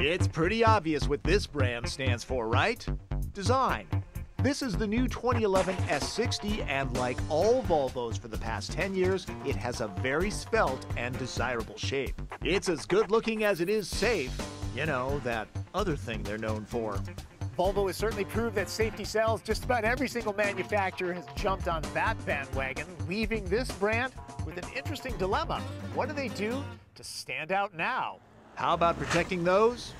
It's pretty obvious what this brand stands for, right? Design. This is the new 2011 S60, and like all Volvos for the past 10 years, it has a very svelte and desirable shape. It's as good looking as it is safe. You know, that other thing they're known for. Volvo has certainly proved that safety sells. Just about every single manufacturer has jumped on that bandwagon, leaving this brand with an interesting dilemma. What do they do to stand out now? How about protecting those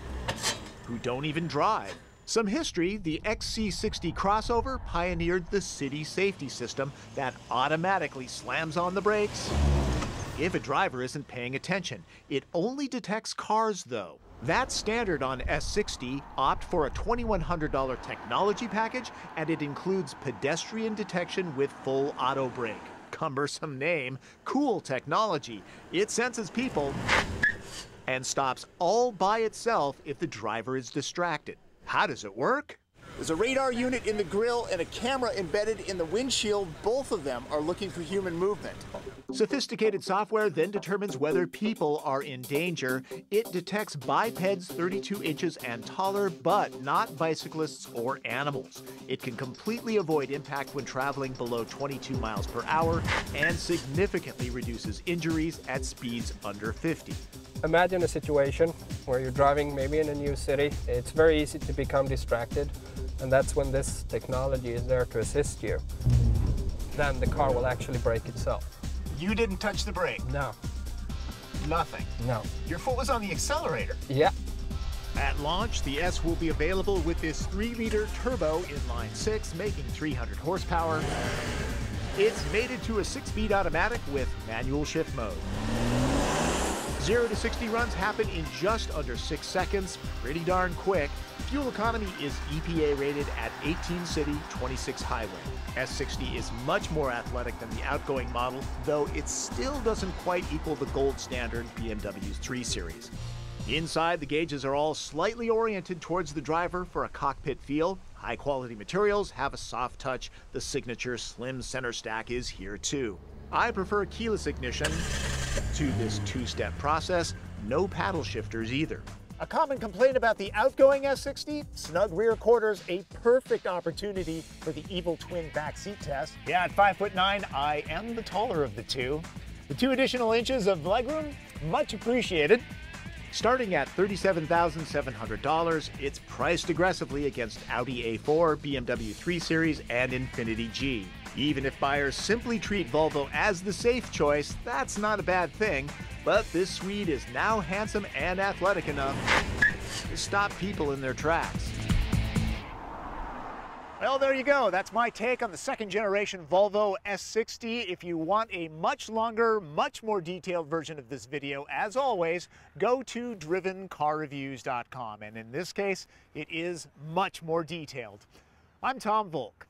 who don't even drive? Some history the XC60 crossover pioneered the city safety system that automatically slams on the brakes if a driver isn't paying attention. It only detects cars, though. That's standard on S60. Opt for a $2,100 technology package, and it includes pedestrian detection with full auto brake. Cumbersome name, cool technology. It senses people and stops all by itself if the driver is distracted. How does it work? There's a radar unit in the grill and a camera embedded in the windshield. Both of them are looking for human movement. Sophisticated software then determines whether people are in danger. It detects bipeds 32 inches and taller, but not bicyclists or animals. It can completely avoid impact when traveling below 22 miles per hour and significantly reduces injuries at speeds under 50. Imagine a situation where you're driving maybe in a new city. It's very easy to become distracted, and that's when this technology is there to assist you. Then the car will actually brake itself. You didn't touch the brake? No. Nothing? No. Your foot was on the accelerator? Yeah. At launch, the S will be available with this 3-liter turbo inline 6, making 300 horsepower. It's mated to a 6-speed automatic with manual shift mode. 0 to 60 runs happen in just under 6 seconds, pretty darn quick. Fuel economy is EPA rated at 18 city, 26 highway. S60 is much more athletic than the outgoing model, though it still doesn't quite equal the gold standard BMW's 3 Series. Inside, the gauges are all slightly oriented towards the driver for a cockpit feel. High quality materials have a soft touch. The signature slim center stack is here too. I prefer keyless ignition to this two-step process. No paddle shifters either. A common complaint about the outgoing S60? Snug rear quarters, a perfect opportunity for the evil twin backseat test. Yeah, at 5 foot 9, I am the taller of the two. The two additional inches of legroom, much appreciated. Starting at $37,700, it's priced aggressively against Audi A4, BMW 3 Series, and Infiniti G. Even if buyers simply treat Volvo as the safe choice, that's not a bad thing. But this Swede is now handsome and athletic enough to stop people in their tracks. Well, there you go. That's my take on the second generation Volvo S60. If you want a much longer, much more detailed version of this video, as always, go to drivencarreviews.com. And in this case, it is much more detailed. I'm Tom Voelk.